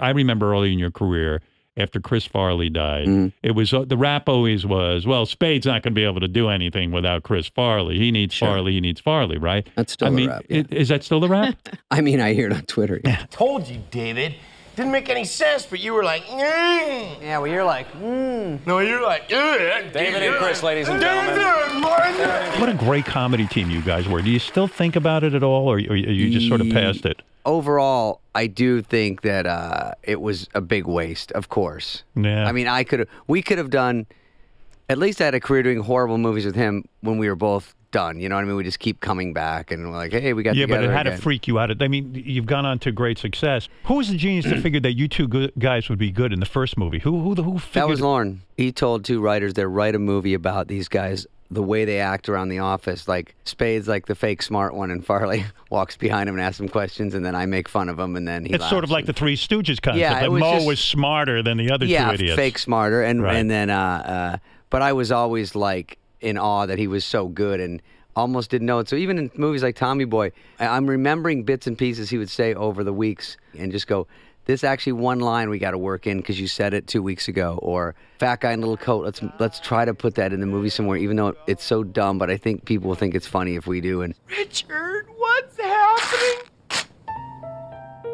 I remember early in your career after Chris Farley died, Mm-hmm. it was uh, the rap always was, well, Spade's not going to be able to do anything without Chris Farley. He needs Farley. He needs Farley, right? That's still I the mean, rap, yeah. i- is that still the rap? I mean, I hear it on Twitter. Yeah. Told you, David. Didn't make any sense, but you were like, mm. Yeah, well, you're like, mm. no, you're like, yeah. David and Chris, ladies and gentlemen. what a great comedy team you guys were. Do you still think about it at all, or, or you just sort of past it? Overall, I do think that uh, it was a big waste. Of course. Yeah. I mean, I could. We could have done. At least I had a career doing horrible movies with him when we were both done. You know what I mean? We just keep coming back and we're like, hey, we got Yeah, but it had again. to freak you out. I mean, you've gone on to great success. Who was the genius that figured that you two good guys would be good in the first movie? Who who the who figured That was Lorne. He told two writers to write a movie about these guys, the way they act around the office. Like Spade's like the fake smart one, and Farley walks behind him and asks him questions, and then I make fun of him, and then he. It's sort of like the Three Stooges concept. Yeah, it was Moe just- was smarter than the other yeah, two idiots. fake smarter, and Right. and then uh, uh, but I was always like in awe that he was so good and almost didn't know it. So even in movies like Tommy Boy, I'm remembering bits and pieces he would say over the weeks and just go. This actually one line we got to work in because you said it two weeks ago, or fat guy in little coat. Let's let's try to put that in the movie somewhere, even though it's so dumb. But I think people will think it's funny if we do. And Richard, what's happening?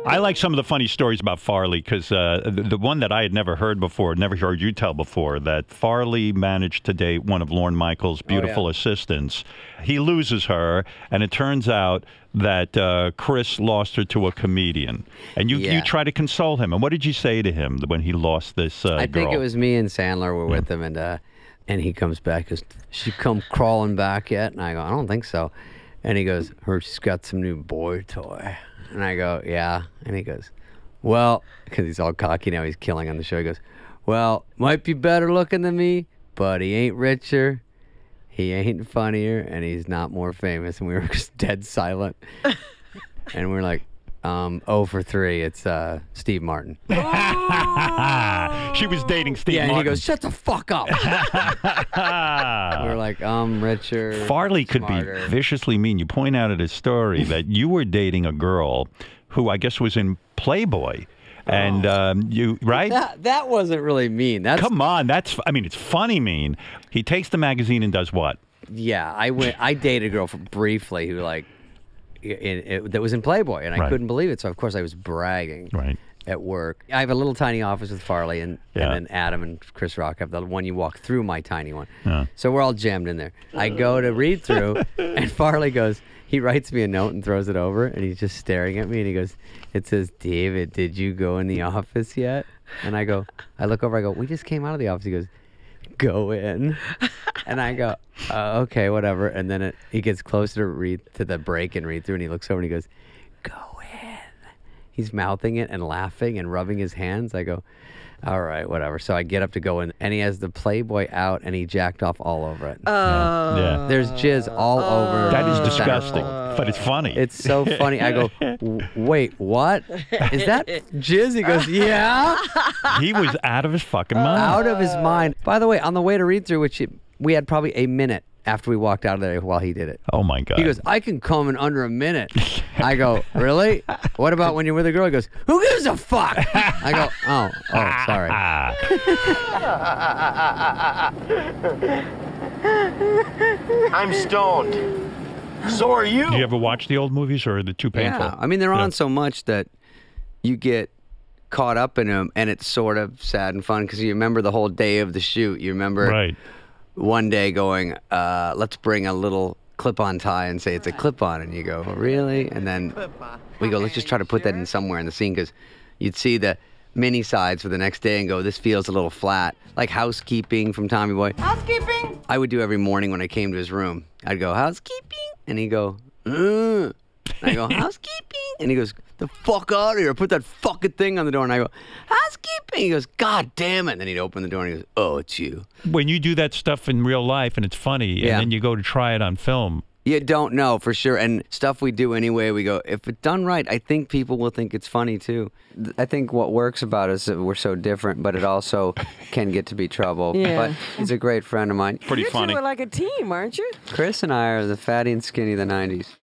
I like some of the funny stories about Farley because uh, the, the one that I had never heard before, never heard you tell before, that Farley managed to date one of Lorne Michaels' beautiful assistants. He loses her, and it turns out that uh, Chris lost her to a comedian. And you, you try to console him. And what did you say to him when he lost this uh, I girl? think it was me and Sandler were with him, and uh, and he comes back. Goes, she come crawling back yet? And I go, I don't think so. And he goes, her she's got some new boy toy. And I go, yeah. And he goes, well, because he's all cocky now, he's killing on the show. He goes, well, might be better looking than me, but he ain't richer. He ain't funnier, and he's not more famous. And we were just dead silent. and we are like, um, oh for three. It's uh, Steve Martin. she was dating Steve Yeah, and he goes, "Shut the fuck up." We're like, um, Richard. Farley could smarter." be viciously mean. You point out in his story that you were dating a girl who I guess was in Playboy. And um, you, right? That that wasn't really mean. That's Come on, that's. I mean, it's funny mean. He takes the magazine and does what? yeah. I went. I dated a girl for briefly who like, it, that was in Playboy, and I Right. couldn't believe it. So of course I was bragging. Right. At work, I have a little tiny office with Farley, and, Yeah. and then Adam and Chris Rock have the one you walk through my tiny one. Yeah. So we're all jammed in there. I go to read through, and Farley goes. He writes me a note and throws it over, and he's just staring at me, and he goes, "It says, David, did you go in the office yet?" And I go, I look over, I go, "We just came out of the office." He goes, "Go in," and I go, uh, "Okay, whatever." And then it, he gets closer to read to the break and read through, and he looks over and he goes, "Go in." He's mouthing it and laughing and rubbing his hands. I go, all right, whatever. So I get up to go in, and he has the Playboy out, and he jacked off all over it. yeah. There's jizz all over. That is disgusting, centerfold. But it's funny. It's so funny. I go, wait, what? Is that jizz? He goes, yeah. he was out of his fucking mind. Out of his mind. By the way, on the way to read through, which it, we had probably a minute after we walked out of there while he did it. Oh my god. He goes, I can come in under a minute. I go, really? What about when you're with a girl? He goes, who gives a fuck? I go, oh, oh, sorry. I'm stoned. So are you. Do you ever watch the old movies, or are they too painful? Yeah, I mean they're Yeah. on so much that you get caught up in them, and it's sort of sad and fun because you remember the whole day of the shoot. You remember Right. one day going, uh, "Let's bring a little clip-on tie and say it's a clip-on," and you go, "Really?" And then we go, "Let's just try to put that in somewhere in the scene," because you'd see the mini sides for the next day and go, "This feels a little flat," like housekeeping from Tommy Boy. Housekeeping. I would do every morning when I came to his room. I'd go, housekeeping? And he'd go, uh. And I go, housekeeping? And he goes, the fuck out of here. Put that fucking thing on the door. And I go, housekeeping? He goes, God damn it. And then he'd open the door and he goes, oh, it's you. When you do that stuff in real life and it's funny, Yeah. and then you go to try it on film, You don't know for sure. And stuff we do anyway, we go, if it's done right, I think people will think it's funny too. I think what works about us is that we're so different, but it also can get to be trouble. Yeah. But he's a great friend of mine. pretty you funny. two are like a team, aren't you? Chris and I are the fatty and skinny of the 90s.